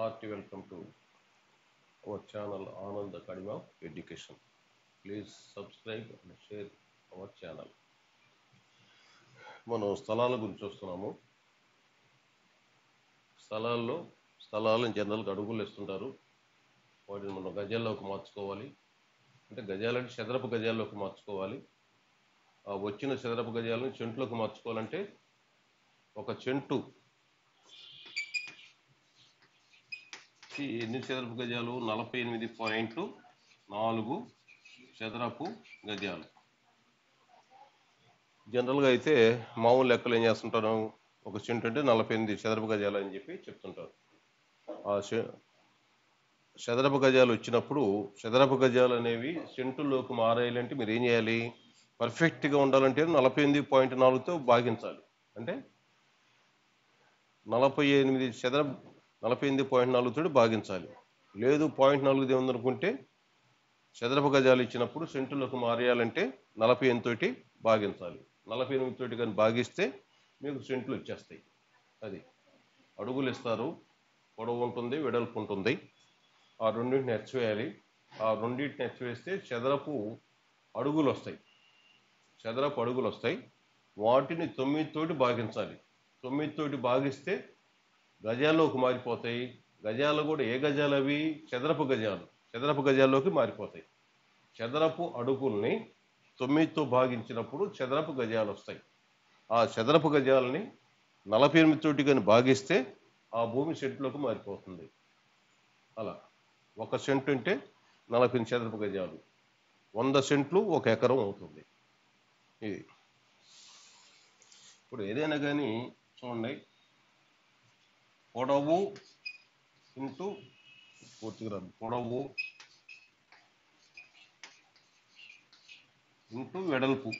hearty welcome to our channel Anand academy of education. Please subscribe and share our channel. మనం స్థలాల గురించి వస్తున్నాము. స్థలాల్లో స్థలాలను జనరల్గా అడుగులు ఇస్తుంటారు వాటిని మనం గజాల్లోకి మార్చుకోవాలి. అంటే గజాలంటే చదరపు గజాల్లోకి మార్చుకోవాలి. ఆ వచ్చిన చదరపు గజాలను చెంట్లోకి మార్చుకోవాలంటే ఒక చెంటు వచ్చి ఎన్ని చదరపు గజాలు? నలభై ఎనిమిది పాయింట్లు. నాలుగు చదరపు గజాలు. జనరల్గా అయితే మామూలు లెక్కలు ఏం చేస్తుంటారు? ఒక సెంటు అంటే నలభై ఎనిమిది చదరపు గజాలు అని చెప్పి చెప్తుంటారు. ఆ చదరపు గజాలు వచ్చినప్పుడు చదరపు గజాలు అనేవి సెంటులోకి మారాయాలంటే మీరు ఏం చేయాలి? పర్ఫెక్ట్గా ఉండాలంటే నలభై ఎనిమిది పాయింట్ నాలుగుతో భాగించాలి. అంటే నలభై ఎనిమిది చదరపు నలభై ఎనిమిది పాయింట్ నాలుగుతో భాగించాలి. లేదు పాయింట్ నాలుగుది ఉందనుకుంటే చదరపు గజాలు ఇచ్చినప్పుడు సెంటులకు మారేయాలంటే నలభై ఎనిమిది భాగించాలి. నలభై ఎనిమిది తోటి కానీ భాగిస్తే మీకు సెంట్లు వచ్చేస్తాయి. అది అడుగులు ఇస్తారు పొడవు ఉంటుంది వెడల్పు ఉంటుంది. ఆ రెండింటిని హెచ్చవేయాలి ఆ రెండింటిని హెచ్చవేస్తే చదరపు అడుగులు వస్తాయి. చదరపు అడుగులు వస్తాయి. వాటిని తొమ్మిది తోటి భాగించాలి. తొమ్మిది తోటి భాగిస్తే గజాల్లోకి మారిపోతాయి. గజాలు కూడా ఏ గజాలు అవి? చదరపు గజాలు. చదరపు గజాల్లోకి మారిపోతాయి. చదరపు అడుగుల్ని తొమ్మిదితో భాగించినప్పుడు చదరపు గజాలు వస్తాయి. ఆ చదరపు గజాలని నలభై ఎనిమిది తోటి కానీ భాగిస్తే ఆ భూమి సెంట్లోకి మారిపోతుంది. అలా. ఒక సెంట్ అంటే నలభై చదరపు గజాలు. వంద సెంట్లు ఒక ఎకరం అవుతుంది. ఇది. ఇప్పుడు ఏదైనా కానీ చూడండి. పొడవు ఇంటూ పూర్తిగా పొడవు ఇంటూ వెడల్పు.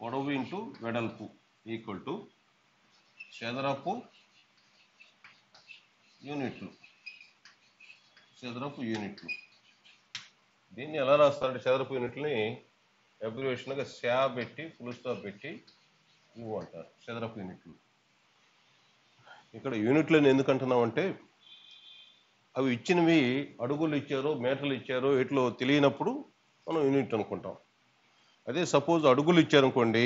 పొడవు ఇంటూ వెడల్పు ఈక్వల్ టు చదరపు యూనిట్లు. చదరపు యూనిట్లు. దీన్ని ఎలా రాస్తారంటే చదరపు యూనిట్ని అబ్రివేషన్గా శా పెట్టి ఫుల్ స్టాప్ పెట్టి ఇవ్వు అంటారు. చదరపు యూనిట్లు. ఇక్కడ యూనిట్లను ఎందుకు అంటున్నామంటే అవి ఇచ్చినవి అడుగులు ఇచ్చారో మీటర్లు ఇచ్చారో ఎట్లో తెలియనప్పుడు మనం యూనిట్ అనుకుంటాం. అదే సపోజ్ అడుగులు ఇచ్చారనుకోండి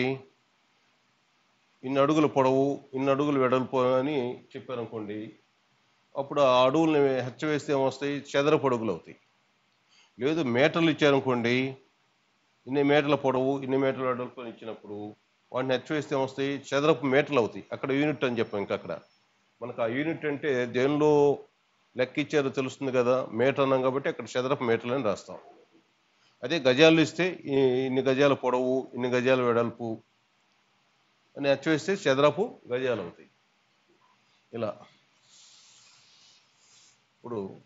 ఇన్ని అడుగులు పొడవు ఇన్ని అడుగులు వెడల్పు అని చెప్పారనుకోండి అప్పుడు ఆ అడుగుల్ని హెచ్చవేస్తే ఏమొస్తాయి? చదరపు అడుగులు అవుతాయి. లేదు మీటర్లు ఇచ్చారనుకోండి ఇన్ని మీటర్ల పొడవు ఇన్ని మీటర్ల వెడల్పు అని ఇచ్చినప్పుడు వాటిని హెచ్చవేస్తే ఏమొస్తాయి? చదరపు మీటర్లు అవుతాయి. అక్కడ యూనిట్ అని చెప్పాం ఇంకా అక్కడ మనకు ఆ యూనిట్ అంటే దేనిలో లెక్కిచ్చారో తెలుస్తుంది కదా మీటర్ అన్నాం కాబట్టి అక్కడ చదరపు మీటర్లు అని రాస్తాం. అదే గజాలు ఇస్తే ఈ- ఇన్ని గజాల పొడవు ఇన్ని గజాల వెడల్పు అని హెచ్చవేస్తే చదరపు గజాలు అవుతాయి. ఇలా. ఇప్పుడు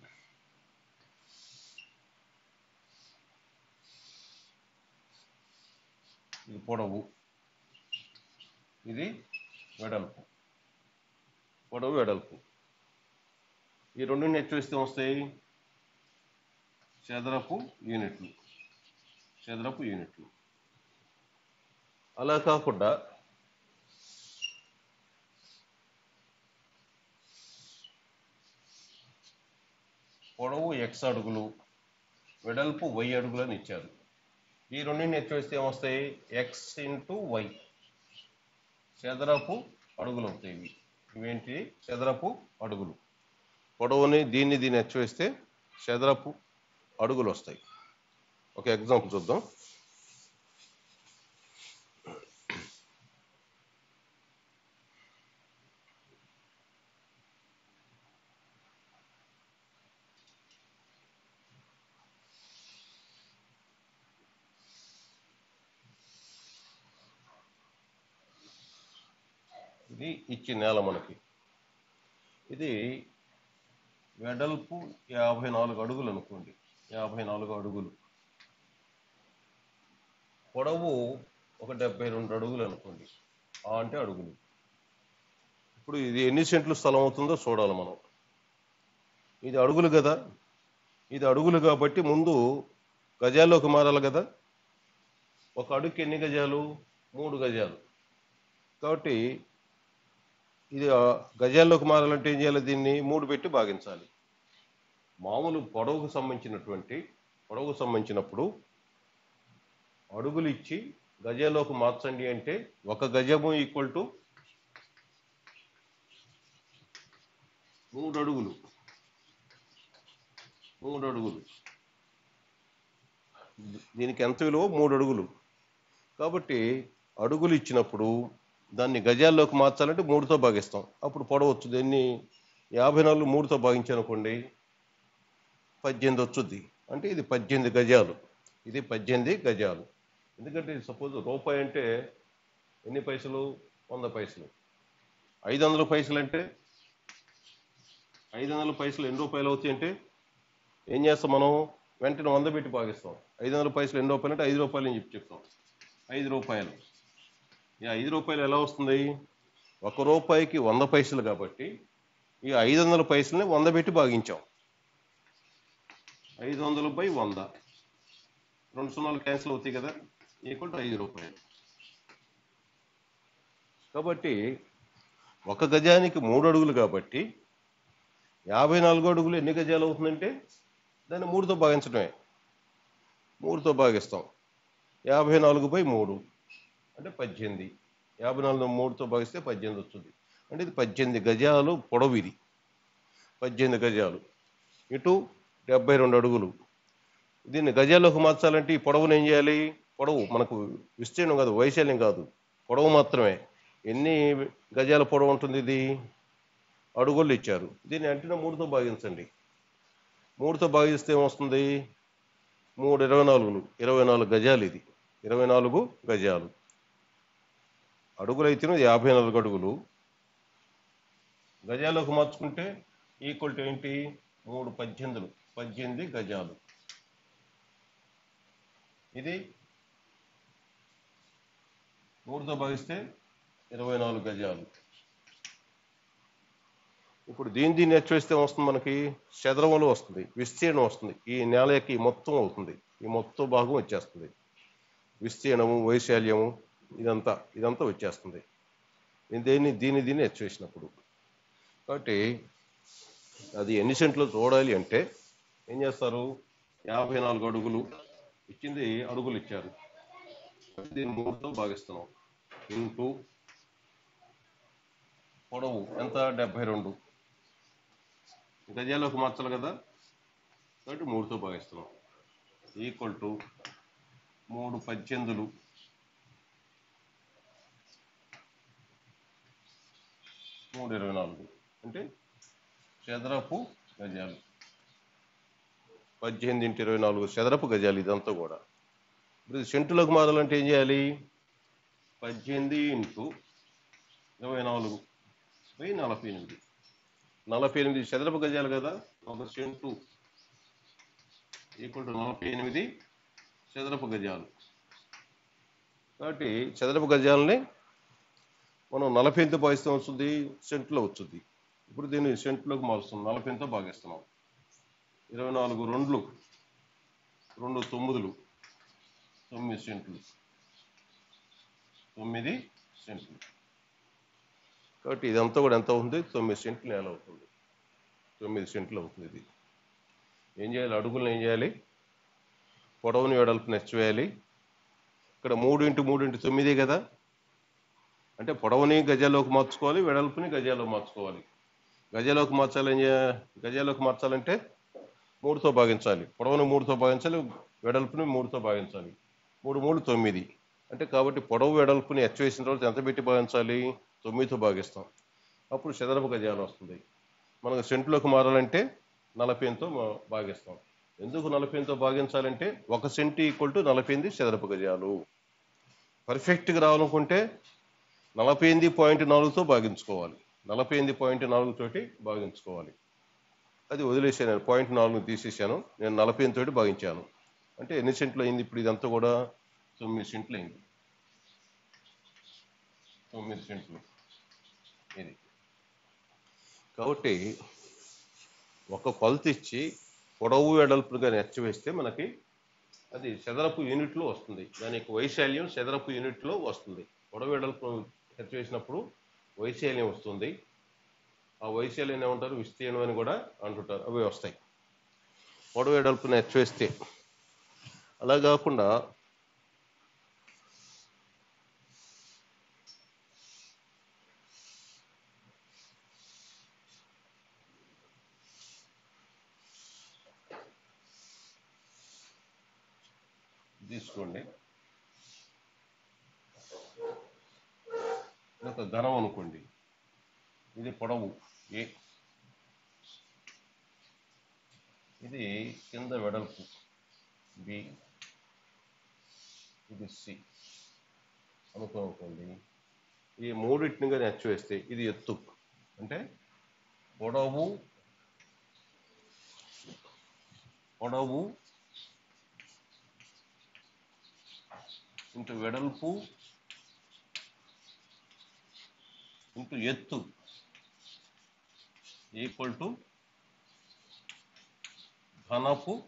ఇది పొడవు ఇది వెడల్పు. పొడవు వెడల్పు. ఈ రెండుని హెచ్చరిస్తే వస్తాయి. చదరపు యూనిట్లు. చదరపు యూనిట్లు. అలా కాకుండా పొడవు ఎక్స్ అడుగులు వెడల్పు వై అడుగులు అని ఇచ్చారు. ఈ రెండింటిని హెచ్చరిస్తే ఏమొస్తాయి? X into Y. చదరపు అడుగులు అవుతాయి. ఇవి ఇవేంటి? చదరపు అడుగులు. పొడవుని దీన్ని దీన్ని హెచ్చవేస్తే చదరపు అడుగులు వస్తాయి ఒక ఎగ్జాంపుల్ చూద్దాం. ఇది ఇచ్చి నేల మనకి. ఇది వెడల్పు యాభై నాలుగు అడుగులు అనుకోండి. యాభై నాలుగు అడుగులు. పొడవు ఒక డెబ్బై రెండు అడుగులు అనుకోండి. ఆ అంటే అడుగులు. ఇప్పుడు ఇది ఎన్ని సెంట్లు స్థలం అవుతుందో చూడాలి మనం. ఇది అడుగులు కదా. ఇది అడుగులు కాబట్టి ముందు గజాల్లోకి మారాలి కదా. ఒక అడుగుకి ఎన్ని గజాలు? మూడు గజాలు. కాబట్టి ఇది గజాల్లోకి మారాలంటే ఏం చేయాలి? దీన్ని మూడు పెట్టి భాగించాలి. మామూలు పొడవుకు సంబంధించినటువంటి పొడవుకు సంబంధించినప్పుడు అడుగులు ఇచ్చి గజాల్లోకి మార్చండి అంటే ఒక గజము ఈక్వల్ టు మూడు అడుగులు. మూడు అడుగులు. దీనికి ఎంత విలువ? మూడు అడుగులు. కాబట్టి అడుగులు ఇచ్చినప్పుడు దాన్ని గజాల్లోకి మార్చాలంటే మూడుతో భాగిస్తాం. అప్పుడు పొడవచ్చు. దీన్ని? యాభై నాలుగు మూడుతో భాగించానుకోండి. పద్దెనిమిది వచ్చుద్ది. అంటే ఇది పద్దెనిమిది గజాలు. ఇది పద్దెనిమిది గజాలు. ఎందుకంటే సపోజ్ రూపాయి అంటే ఎన్ని పైసలు? వంద పైసలు. ఐదు వందల పైసలు అంటే? ఐదు వందల పైసలు ఎన్ని రూపాయలు అవుతాయి అంటే? ఏం చేస్తాం మనం? వెంటనే వంద పెట్టి భాగిస్తాం. ఐదు వందల పైసలు ఎన్ని రూపాయలు అంటే ఐదు రూపాయలు అని చెప్పి చెప్తాం. ఐదు రూపాయలు. ఈ ఐదు రూపాయలు ఎలా వస్తుంది? ఒక రూపాయికి వంద పైసలు కాబట్టి ఈ ఐదు వందల పైసల్ని వంద పెట్టి భాగించాం. ఐదు వందలు బై వంద. రెండు సున్నాలు క్యాన్సిల్ అవుతాయి కదా? ఈక్వల్ టు ఐదు రూపాయలు. కాబట్టి ఒక గజానికి మూడు అడుగులు కాబట్టి యాభై నాలుగు అడుగులు ఎన్ని గజాలు అవుతుందంటే దాన్ని మూడుతో భాగించడమే. మూడుతో భాగిస్తాం. యాభై నాలుగు బై మూడు. అంటే పద్దెనిమిది. యాభై నాలుగు మూడుతో భాగిస్తే పద్దెనిమిది వస్తుంది. అంటే ఇది పద్దెనిమిది గజాలు పొడవు ఇది. పద్దెనిమిది గజాలు. ఇటు డెబ్బై రెండు అడుగులు. దీన్ని గజాల్లోకి మార్చాలంటే ఈ పొడవును ఏం చేయాలి? పొడవు మనకు విస్తీర్ణం కాదు వైశాల్యం కాదు. పొడవు మాత్రమే. ఎన్ని గజాల పొడవు ఉంటుంది ఇది? అడుగులు ఇచ్చారు. దీన్ని వెంటనే మూడుతో భాగించండి. మూడుతో భాగిస్తే ఏమొస్తుంది? మూడు ఇరవై నాలుగులు. ఇరవై నాలుగు గజాలు ఇది. ఇరవై నాలుగు గజాలు. అడుగులు అయితే యాభై నాలుగు అడుగులు. గజాలకు మార్చుకుంటే ఈక్వల్ టు ఏంటి? మూడు పద్దెనిమిదిలు. పద్దెనిమిది గజాలు. ఇది మూడుతో భాగిస్తే ఇరవై నాలుగు గజాలు. ఇప్పుడు దీని దీన్ని హెచ్చరిస్తే వస్తుంది మనకి చదరములు వస్తుంది విస్తీర్ణం వస్తుంది. ఈ నేల యొక్క ఈ మొత్తం అవుతుంది. ఈ మొత్తం భాగం వచ్చేస్తుంది. విస్తీర్ణము వైశాల్యము ఇదంతా ఇదంతా వచ్చేస్తుంది. దేన్ని దీన్ని దీన్ని హెచ్చరిసినప్పుడు కాబట్టి అది ఎన్ని సెంట్లు చూడాలి అంటే ఏం చేస్తారు? యాభై నాలుగు అడుగులు ఇచ్చింది అడుగులు ఇచ్చారు. దీన్ని మూడుతో భాగిస్తున్నాం. ఇంటూ పొడవు ఎంత? డెబ్బై రెండు. గజాల్లోకి మార్చాలి కదా? కాబట్టి మూడుతో భాగిస్తున్నాం. ఈక్వల్ టు మూడు పద్దెనిమిదిలు మూడు ఇరవై నాలుగు. అంటే చదరపు గజాలు. పద్దెనిమిది ఇంటి ఇరవై నాలుగు చదరపు గజాలు ఇదంతా కూడా. ఇప్పుడు ఇది సెంటులోకి మారాలంటే ఏం చేయాలి? పద్దెనిమిది ఇంటూ ఇరవై నాలుగు. వెయ్యి నలభై ఎనిమిది. నలభై ఎనిమిది చదరపు గజాలు కదా? ఒక సెంటు ఈక్వల్ టు నలభై ఎనిమిది చదరపు గజాలు. కాబట్టి చదరపు గజాలని మనం నలభై ఎంతో భాగిస్తే వస్తుంది సెంట్లో వస్తుంది ఇప్పుడు దీన్ని సెంట్లోకి మారుస్తున్నాం నలభై ఎంతో భాగిస్తున్నాం. ఇరవై నాలుగు రెండ్లు రెండు తొమ్మిదిలు తొమ్మిది సెంట్లు. తొమ్మిది సెంట్లు. కాబట్టి ఇదంతా కూడా ఎంత అవుతుంది? తొమ్మిది సెంట్లు నేల అవుతుంది? తొమ్మిది సెంట్లు అవుతుంది ఇది. ఏం చేయాలి? అడుగులను ఏం చేయాలి? పొడవుని వెడల్పు నెచ్చివేయాలి ఇక్కడ మూడు ఇంటూ మూడు ఇంటూ తొమ్మిదే కదా. అంటే పొడవుని గజాల్లోకి మార్చుకోవాలి వెడల్పుని గజాలోకి మార్చుకోవాలి. గజాల్లోకి మార్చాలి ఏం మార్చాలంటే మూడుతో భాగించాలి. పొడవుని మూడుతో భాగించాలి వెడల్పుని మూడుతో భాగించాలి. మూడు మూడు తొమ్మిది. అంటే కాబట్టి పొడవు వెడల్పుని హెచ్చు వేసిన తర్వాత ఎంత పెట్టి భాగించాలి? తొమ్మిదితో భాగిస్తాం. అప్పుడు చదరపు గజాలు వస్తుంది. మనకు సెంట్లోకి మారాలంటే నలభైతో మా- భాగిస్తాం. ఎందుకు నలభైతో భాగించాలంటే ఒక సెంటు ఈక్వల్ టు నలభై చదరపు గజాలు. పర్ఫెక్ట్గా రావాలనుకుంటే నలభై ఎనిమిది పాయింట్ నాలుగుతో భాగించుకోవాలి. నలభై ఎనిమిది పాయింట్ నాలుగుతోటి భాగించుకోవాలి. అది వదిలేసాను నేను పాయింట్ నాలుగు తీసేసాను నేను నలభై ఎనిమిది తోటి భాగించాను. అంటే ఎన్ని సెంట్లు అయింది? ఇప్పుడు ఇదంతా కూడా తొమ్మిది సెంట్లు అయింది. తొమ్మిది సెంట్లు ఇది. కాబట్టి ఒక కొలత ఇచ్చి పొడవు వెడల్పుగా నెచ్చవేస్తే మనకి అది చదరపు యూనిట్లో వస్తుంది. దాని యొక్క వైశాల్యం చదరపు యూనిట్లో వస్తుంది. పొడవు వెడల్పు నెచ్చవేసినప్పుడు వైశాల్యం వస్తుంది. ఆ వైశాల్యం ఏమంటారు? విస్తీర్ణం అని కూడా అంటుంటారు. అవి వస్తాయి. పొడవు వెడల్పుని హెచ్చవేస్తే అలా కాకుండా తీసుకోండి. ఇది ధనం అనుకోండి. ఇది పొడవు ఏ ఇది కింద వెడల్పు బి ఇది సి అనుకోనుకోండి. ఈ మూడింటిని కానీ అచ్చు వేస్తే ఇది ఎత్తు. అంటే పొడవు పొడవు ఇంటూ వెడల్పు ఇంటూ ఎత్తు. ఈక్వల్ టు ఘనపు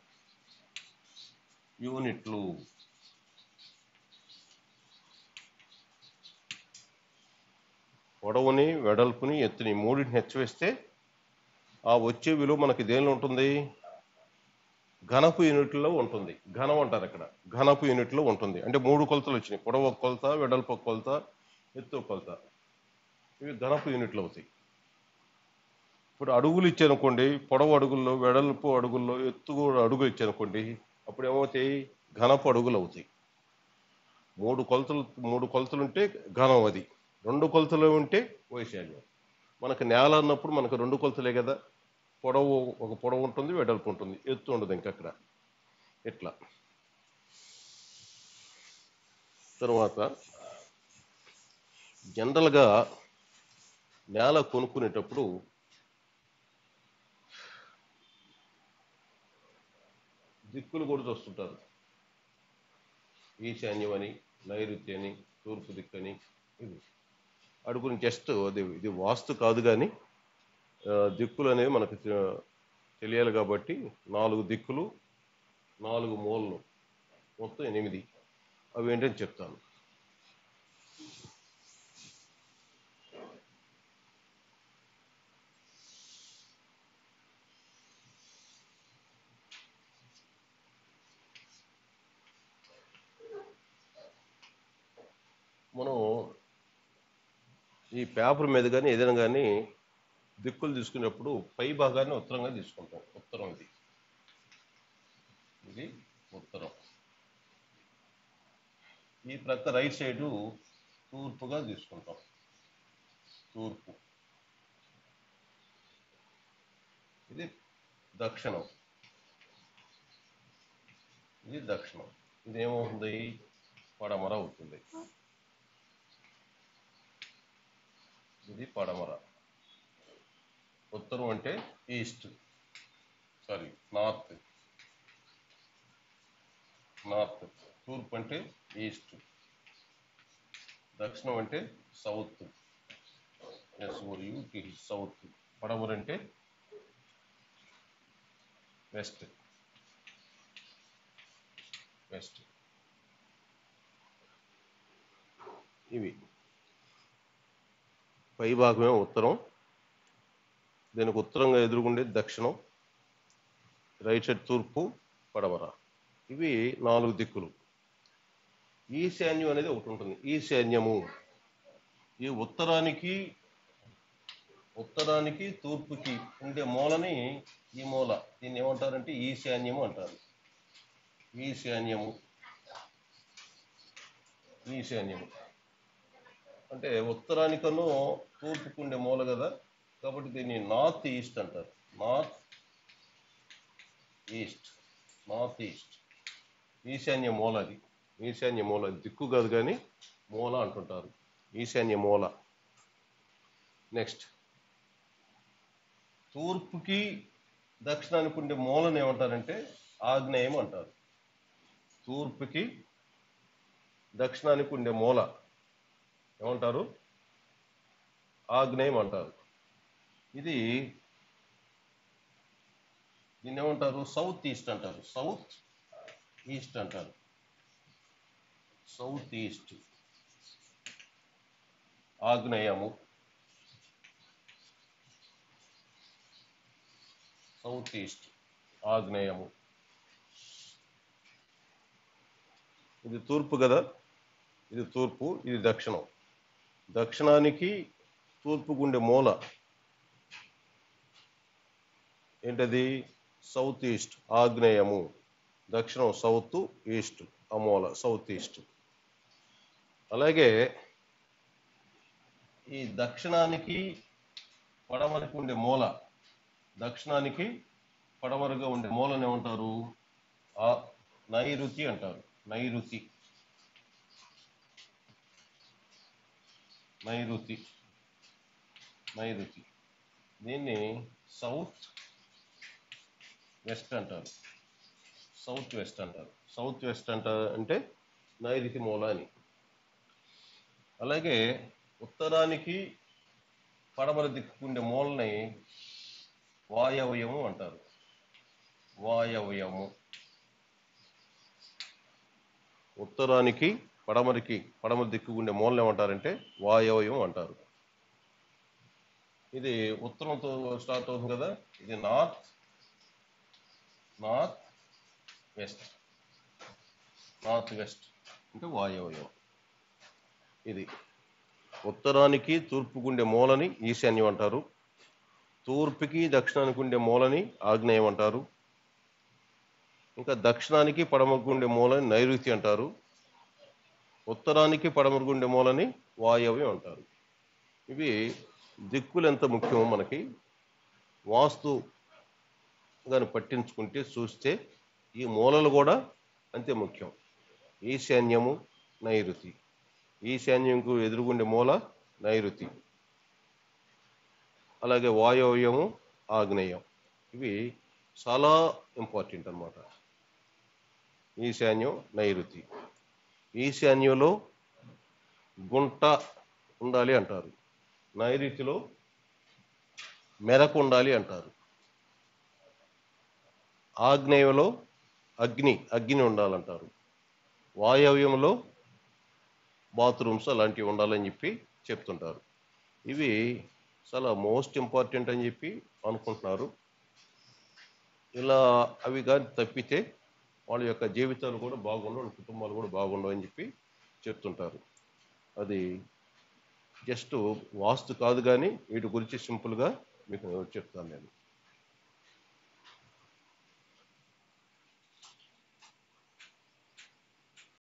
యూనిట్లు. పొడవుని వెడల్పుని ఎత్తుని మూడింటిని హెచ్చవేస్తే ఆ వచ్చే విలువ మనకి దేనిలో ఉంటుంది? ఘనపు యూనిట్లో ఉంటుంది. ఘనం అంటారు అక్కడ ఘనపు యూనిట్లో ఉంటుంది. అంటే మూడు కొలతలు వచ్చినాయి. పొడవు ఒక కొలత వెడల్పు ఒక కొలత ఎత్తు ఒక కొలత. ఇవి ఘనపు యూనిట్లు అవుతాయి. ఇప్పుడు అడుగులు ఇచ్చానుకోండి పొడవు అడుగుల్లో వెడల్పు అడుగుల్లో ఎత్తు కూడా అడుగు ఇచ్చానుకోండి అప్పుడు ఏమవుతాయి? ఘనపు అడుగులు అవుతాయి. మూడు కొలతలు మూడు కొలతలు ఉంటే ఘనం అది. రెండు కొలతలు ఉంటే వైశాల్యం. మనకు నేల అన్నప్పుడు మనకు రెండు కొలతలే కదా. పొడవు ఒక పొడవు ఉంటుంది వెడల్పు ఉంటుంది. ఎత్తు ఉండదు ఇంకా అక్కడ ఇట్లా. తర్వాత జనరల్గా నేల కొనుక్కునేటప్పుడు దిక్కులు కూడా చూస్తుంటారు. ఈశాన్యం అని నైరుతి అని తూర్పు దిక్కు అని ఇది అడుగుని జస్ట్ అది ఇది వాస్తు కాదు కానీ దిక్కులు అనేవి మనకు తెలియాలి కాబట్టి నాలుగు దిక్కులు నాలుగు మూలలు మొత్తం ఎనిమిది. అవి ఏంటని చెప్తాను. మనం ఈ పేపర్ మీద కానీ ఏదైనా కానీ దిక్కులు తీసుకునేప్పుడు పై భాగాన్ని ఉత్తరంగా తీసుకుంటాం. ఉత్తరం ఇది. ఇది ఉత్తరం. ఈ ప్రక్క రైట్ సైడు తూర్పుగా తీసుకుంటాం. తూర్పు. ఇది దక్షిణం. ఇది దక్షిణం. ఇది ఏమవుతుంది పడమర అవుతుంది. ఇది పడమర. ఉత్తరం అంటే ఈస్ట్. Sorry north. నార్త్. తూర్పు అంటే ఈస్ట్. దక్షిణం అంటే సౌత్. ఎస్ఓయుటి సౌత్. పడమర అంటే వెస్ట్. వెస్ట్. ఇవి. పై భాగమే ఉత్తరం. దీనికి ఉత్తరంగా ఎదుర్కొండే దక్షిణం. రైట్ సైడ్ తూర్పు పడమర. ఇవి నాలుగు దిక్కులు. ఈశాన్యం అనేది ఒకటి ఉంటుంది. ఈశాన్యము ఈ ఉత్తరానికి ఉత్తరానికి తూర్పుకి ఉండే మూలని ఈ మూల. దీన్ని ఏమంటారంటే ఈశాన్యము అంటారు. ఈశాన్యము ఈశాన్యము అంటే ఉత్తరానికను తూర్పుకు ఉండే మూల కదా కాబట్టి దీన్ని నార్త్ ఈస్ట్ అంటారు. North east. North east. ఈశాన్య మూల అది. ఈశాన్య మూల దిక్కు కాదు కానీ మూల అంటుంటారు. ఈశాన్య మూల. నెక్స్ట్. తూర్పుకి దక్షిణానికి ఉండే మూలను ఏమంటారంటే ఆగ్నేయం అంటారు. తూర్పుకి దక్షిణానికి ఉండే మూల. ఏమంటారు? ఆగ్నేయం అంటారు. ఇది దీన్ని ఏమంటారు? సౌత్ ఈస్ట్ అంటారు. సౌత్ ఈస్ట్ అంటారు. South east. ఆగ్నేయము. South east. ఆగ్నేయము. ఇది తూర్పు కదా? ఇది తూర్పు ఇది దక్షిణం. దక్షిణానికి తూర్పు గుండె మూల. ఏంటది? సౌత్ ఈస్ట్ ఆగ్నేయము. దక్షిణం సౌత్ ఈస్ట్ ఆ మూల సౌత్ ఈస్ట్. అలాగే ఈ దక్షిణానికి పడమరకు ఉండే మూల. దక్షిణానికి పడమరగా ఉండే మూలని ఏమంటారు ఆ నైరుతి అంటారు. నైరుతి. నైరుతి. నైరుతి. దీన్ని సౌత్ వెస్ట్ అంటారు. సౌత్ వెస్ట్ అంటారు. సౌత్ వెస్ట్ అంటారు అంటే నైరుతి మూల అని. అలాగే ఉత్తరానికి పడమర దిక్కుండే మూలని వాయవ్యము అంటారు. వాయవ్యము. ఉత్తరానికి పడమరికి పడమరి దిక్కు ఉండే మూలం ఏమంటారంటే వాయవయం అంటారు. ఇది ఉత్తరంతో స్టార్ట్ అవుతుంది కదా? ఇది north north west. North west అంటే వాయవయం ఇది ఉత్తరానికి తూర్పుకుండే మూలని ఈశాన్యం అంటారు. తూర్పుకి దక్షిణానికి ఉండే మూలని ఆగ్నేయం అంటారు. ఇంకా దక్షిణానికి పడమకు ఉండే మూలని నైరుతి అంటారు. ఉత్తరానికి పడమరకు మూలని వాయవ్యం అంటారు. ఇవి దిక్కులు ఎంత ముఖ్యమో మనకి వాస్తు కానీ పట్టించుకుంటే చూస్తే ఈ మూలలు కూడా అంతే ముఖ్యం. ఈశాన్యము నైరుతి. ఈశాన్యంకు ఎదురుగుండే మూల నైరుతి. అలాగే వాయవ్యము ఆగ్నేయం. ఇవి చాలా ఇంపార్టెంట్ అన్నమాట. ఈశాన్యం నైరుతి. ఈశాన్యంలో గుంట ఉండాలి అంటారు. నైరుతిలో మెరకు ఉండాలి అంటారు. ఆగ్నేయంలో అగ్ని అగ్ని ఉండాలంటారు. వాయవ్యంలో బాత్రూమ్స్ అలాంటివి ఉండాలని చెప్పి చెప్తుంటారు. ఇవి చాలా మోస్ట్ ఇంపార్టెంట్ అని చెప్పి అనుకుంటున్నారు. ఇలా అవి కానీ తప్పితే వాళ్ళ యొక్క జీవితాలు కూడా బాగుండవు వాళ్ళ కుటుంబాలు కూడా బాగుండవు అని చెప్పి చెప్తుంటారు. అది జస్ట్ వాస్తు కాదు కానీ వీటి గురించి సింపుల్గా మీకు చెప్తాను నేను.